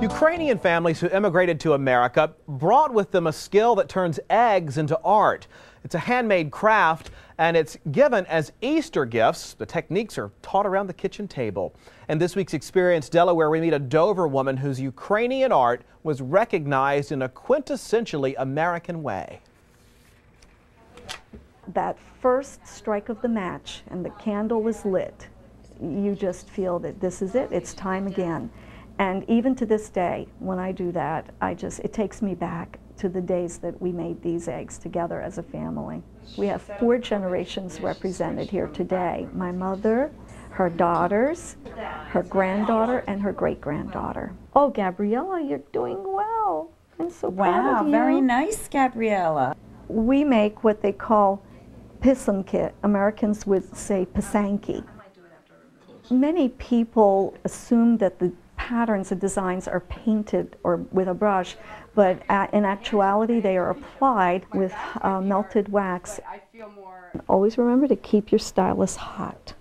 Ukrainian families who immigrated to America brought with them a skill that turns eggs into art. It's a handmade craft and it's given as Easter gifts. The techniques are taught around the kitchen table. In this week's Experience Delaware, we meet a Dover woman whose Ukrainian art was recognized in a quintessentially American way. That first strike of the match and the candle is lit, you just feel that this is it, it's time again. And even to this day, when I do that, I just, it takes me back to the days that we made these eggs together as a family. We have four generations represented here today. My mother, her daughters, her granddaughter, and her great-granddaughter. Oh, Gabriella, you're doing well. I'm so proud Wow, of you. very nice, Gabriella. We make what they call pisamki. Americans would say pisanki. Many people assume that the patterns and designs are painted or with a brush, but in actuality they are applied with uh, melted wax. Always remember to keep your stylus hot.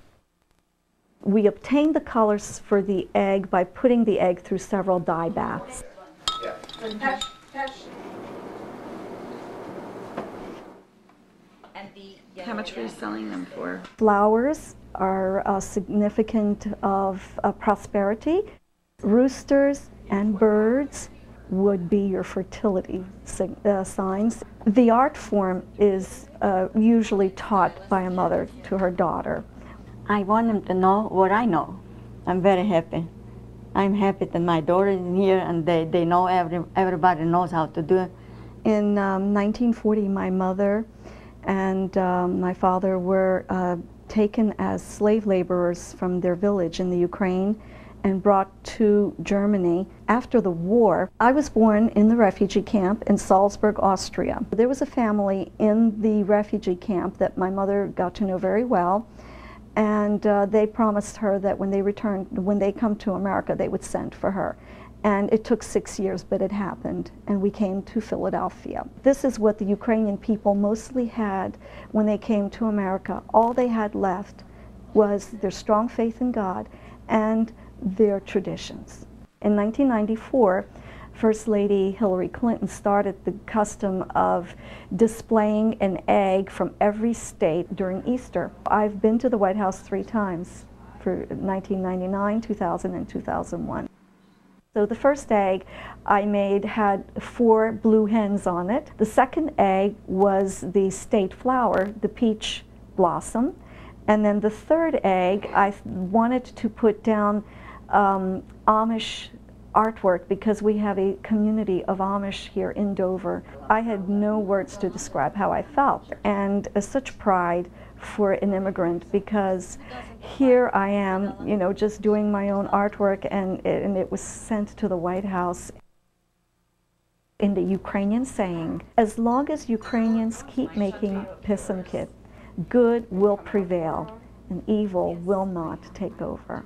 We obtain the colors for the egg by putting the egg through several dye baths. How much were you selling them for? Flowers are uh, significant of uh, prosperity. Roosters and birds would be your fertility uh, signs. The art form is uh, usually taught by a mother to her daughter. I want them to know what I know. I'm very happy. I'm happy that my daughter is here and they, they know every, everybody knows how to do it. In um, 1940, my mother and um, my father were uh, taken as slave laborers from their village in the Ukraine and brought to Germany after the war. I was born in the refugee camp in Salzburg, Austria. There was a family in the refugee camp that my mother got to know very well, and uh, they promised her that when they returned, when they come to America, they would send for her. And it took six years, but it happened, and we came to Philadelphia. This is what the Ukrainian people mostly had when they came to America. All they had left was their strong faith in God and their traditions. In 1994, First Lady Hillary Clinton started the custom of displaying an egg from every state during Easter. I've been to the White House three times for 1999, 2000, and 2001. So the first egg I made had four blue hens on it. The second egg was the state flower, the peach blossom. And then the third egg, I wanted to put down um, Amish artwork because we have a community of Amish here in Dover. I had no words to describe how I felt and uh, such pride for an immigrant because here I am, you know, just doing my own artwork and it, and it was sent to the White House in the Ukrainian saying, as long as Ukrainians keep making pisamkit, good will prevail and evil will not take over.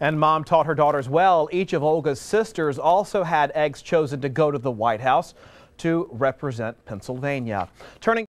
And mom taught her daughters well. Each of Olga's sisters also had eggs chosen to go to the White House to represent Pennsylvania. Turning